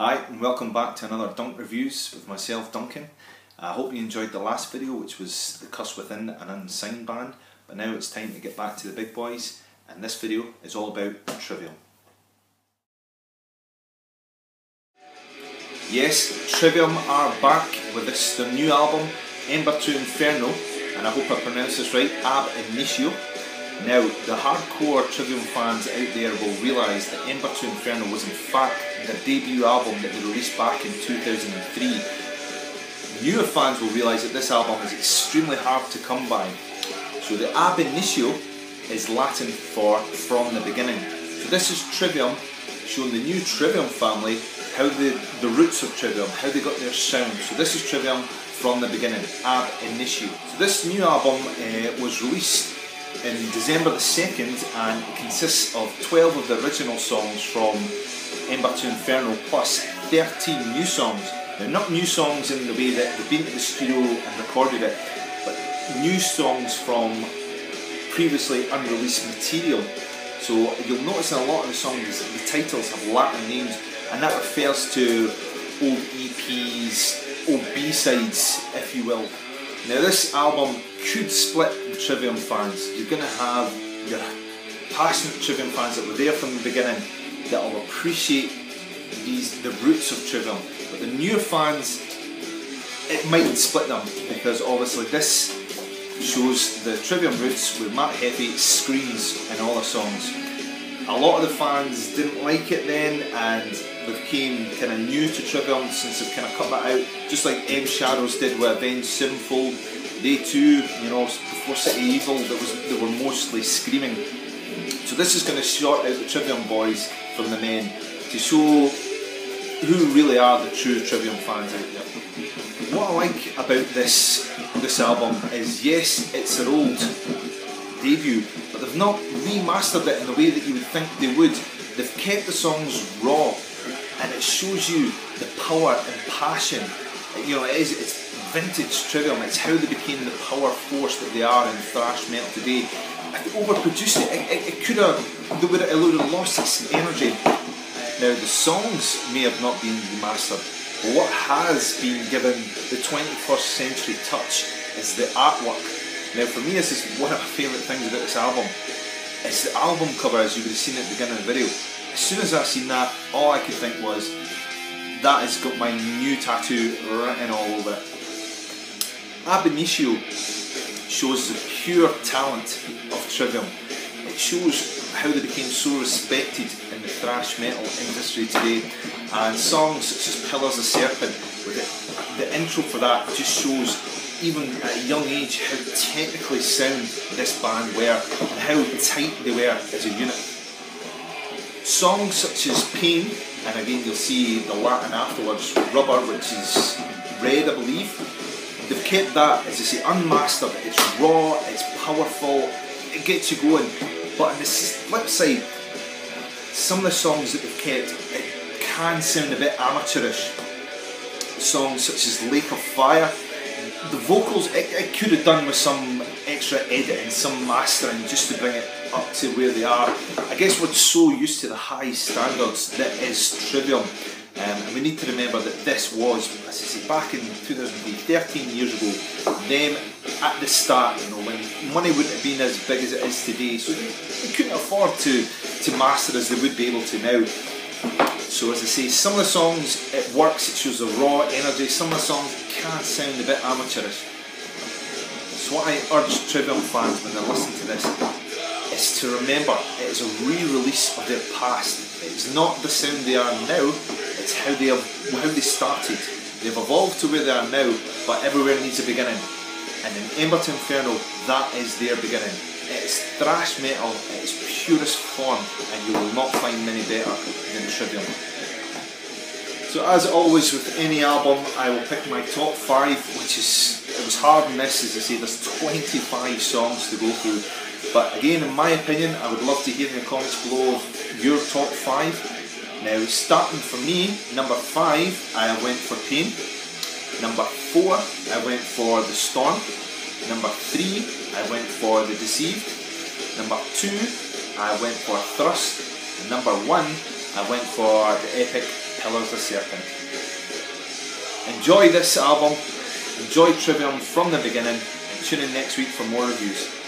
Hi and welcome back to another Dunc Reviews with myself Duncan. I hope you enjoyed the last video which was The Cuss Within an Unsigned Band but now it's time to get back to the big boys and this video is all about Trivium. Yes, Trivium are back with this their new album Ember to Inferno and I hope I pronounced this right, Ab Initio. Now, the hardcore Trivium fans out there will realise that Ember to Inferno was in fact their debut album that they released back in 2003. Newer fans will realise that this album is extremely hard to come by. So the ab initio is Latin for from the beginning. So this is Trivium showing the new Trivium family how the, the roots of Trivium, how they got their sound. So this is Trivium from the beginning, ab initio. So this new album uh, was released in December the 2nd and it consists of 12 of the original songs from Ember to Inferno plus 13 new songs. Now not new songs in the way that they've been to the studio and recorded it, but new songs from previously unreleased material. So you'll notice in a lot of the songs the titles have Latin names and that refers to old EPs, old B-sides if you will. Now this album could split the Trivium fans. You're going to have your passionate Trivium fans that were there from the beginning that will appreciate these the roots of Trivium. But the newer fans, it might split them because obviously this shows the Trivium roots with Matt Heafy screams in all the songs. A lot of the fans didn't like it then and became kind of new to Trivium since they've kind of cut that out, just like M Shadows did with Avenged Sevenfold. They too, you know, before City Evil, that was they were mostly screaming. So this is going to sort out the Trivium boys from the men to show who really are the true Trivium fans out there. What I like about this this album is yes, it's their old debut, but they've not remastered it in the way that you would think they would. They've kept the songs raw, it shows you the power and passion. You know, it is it's vintage Trivium. It's how they became the power force that they are in thrash metal today. If they overproduced it, it, it, could have they would have, would have lost its energy. Now the songs may have not been remastered, but what has been given the 21st century touch is the artwork. Now for me this is one of my favourite things about this album. It's the album cover as you would have seen at the beginning of the video. As soon as I seen that, all I could think was, that has got my new tattoo written all over it. Ab Initio shows the pure talent of Trivium. It shows how they became so respected in the thrash metal industry today. And songs such as Pillars of Serpent, with the, the intro for that just shows even at a young age how technically sound this band were and how tight they were as a unit. Songs such as Pain, and again you'll see the Latin afterwards, Rubber, which is red I believe, they've kept that, as I say, unmastered. It's raw, it's powerful, it gets you going. But on the flip side, some of the songs that they've kept, it can sound a bit amateurish. Songs such as Lake of Fire, the vocals, it, it could have done with some extra editing, some mastering, just to bring it up to where they are. I guess we're so used to the high standards that is Trivium. Um, and we need to remember that this was, as I say, back in 2003, 13 years ago, them at the start, you know, when money wouldn't have been as big as it is today, so they, couldn't afford to, to master as they would be able to now. So as I say, some of the songs, it works, it shows the raw energy, some of the songs can sound a bit amateurish. What I urge Trivium fans when they listen to this is to remember it is a re-release of their past. It's not the sound they are now, it's how they have how they started. They've evolved to where they are now, but everywhere needs a beginning. And in Ember to Inferno, that is their beginning. It's thrash metal at its purest form, and you will not find many better than Trivium. So as always with any album, I will pick my top five, which is it was hard in this, as I say, there's 25 songs to go through. But again, in my opinion, I would love to hear in the comments below your top five. Now, starting for me, number five, I went for Pain. Number four, I went for The Storm. Number three, I went for The Deceived. Number two, I went for Thrust. And number one, I went for the epic Pillars of Serpent. Enjoy this album, enjoy Trivium from the beginning, and tune in next week for more reviews.